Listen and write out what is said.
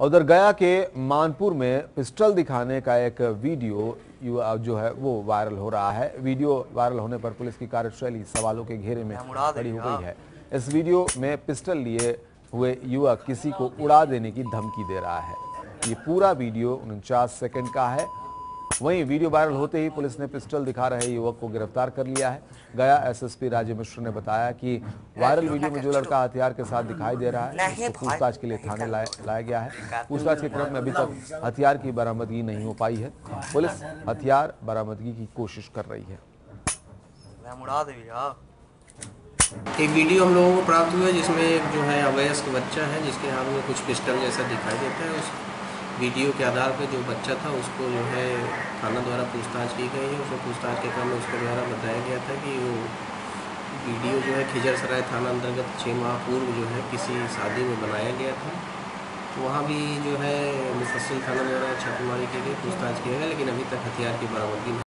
उधर गया के मानपुर में पिस्टल दिखाने का एक वीडियो जो है वो वायरल हो रहा है। वीडियो वायरल होने पर पुलिस की कार्यशैली सवालों के घेरे में खड़ी हो गई है। इस वीडियो में पिस्टल लिए हुए युवक किसी को उड़ा देने की धमकी दे रहा है। ये पूरा वीडियो उनचास सेकंड का है। वहीं वीडियो वायरल होते ही पुलिस ने पिस्टल दिखा रहे युवक को गिरफ़्तार कर लिया है। गया एसएसपी राजीव मिश्र ने बताया कि वायरल वीडियो में जो लड़का हथियार के साथ दिखाई दे रहा है उसको पूछताछ के लिए थाने लाया लाया गया है। पूछताछ के क्रम में अभी तक हथियार की बरामदगी नहीं हो पाई है। पुलिस हथियार बरामदगी की कोशिश कर रही है। भैया एक वीडियो हम लोगों को प्राप्त हुआ है जिसमें एक जो है अवयस्क बच्चा है जिसके हाथ में कुछ पिस्टल जैसा दिखाई देता है। उस वीडियो के आधार पर जो बच्चा था उसको जो है थाना द्वारा पूछताछ की गई है। उसमें पूछताछ के क्रम में उसके द्वारा बताया गया था कि वो वीडियो जो है खिजरसराय थाना अंतर्गत छः माह पूर्व जो है किसी शादी में बनाया गया था। तो वहाँ भी जो है मुफस्सिल थाना द्वारा छापेमारी की गई, पूछताछ किया गया लेकिन अभी तक हथियार की बरामदगी